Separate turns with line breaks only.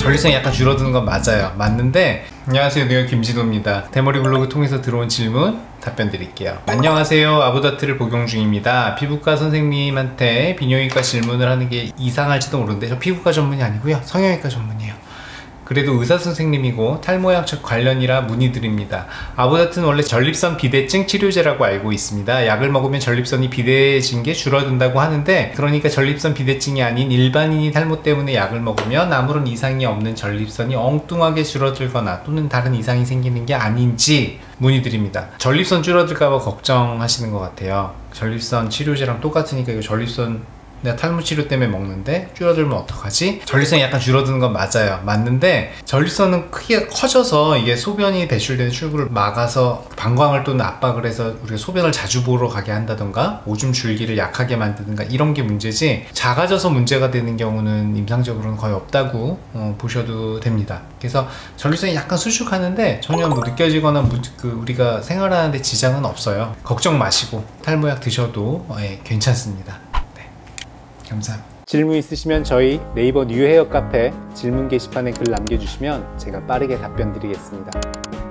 전립선이 약간 줄어드는 건 맞아요. 맞는데 안녕하세요. 뉴욕 김진호입니다. 대머리 블로그 통해서 들어온 질문 답변 드릴게요. 안녕하세요. 아부다트를 복용 중입니다. 피부과 선생님한테 비뇨기과 질문을 하는 게 이상할지도 모르는데 저 피부과 전문이 아니고요. 성형외과 전문이에요. 그래도 의사 선생님이고 탈모약 관련이라 문의드립니다. 아보다트는 원래 전립선 비대증 치료제라고 알고 있습니다. 약을 먹으면 전립선이 비대해진 게 줄어든다고 하는데 그러니까 전립선 비대증이 아닌 일반인이 탈모 때문에 약을 먹으면 아무런 이상이 없는 전립선이 엉뚱하게 줄어들거나 또는 다른 이상이 생기는 게 아닌지 문의드립니다. 전립선 줄어들까봐 걱정하시는 것 같아요. 전립선 치료제랑 똑같으니까 이거 전립선 내가 탈모 치료 때문에 먹는데 줄어들면 어떡하지? 전립선이 약간 줄어드는 건 맞아요. 맞는데 전립선은 크게 커져서 이게 소변이 배출되는 출구를 막아서 방광을 또는 압박을 해서 우리가 소변을 자주 보러 가게 한다던가 오줌 줄기를 약하게 만드든가 이런 게 문제지 작아져서 문제가 되는 경우는 임상적으로는 거의 없다고 어, 보셔도 됩니다. 그래서 전립선이 약간 수축하는데 전혀 뭐 느껴지거나 무, 그 우리가 생활하는데 지장은 없어요. 걱정 마시고 탈모약 드셔도 어, 예, 괜찮습니다. 감사합니다. 질문 있으시면 저희 네이버 뉴헤어 카페 질문 게시판에 글 남겨주시면 제가 빠르게 답변 드리겠습니다.